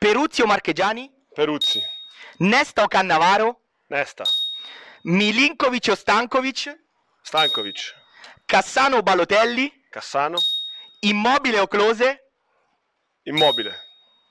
Peruzzi o Marchegiani? Peruzzi, Nesta o Cannavaro? Nesta, Milinkovic o Stankovic? Stankovic, Cassano o Balotelli? Cassano, Immobile o Close? Immobile,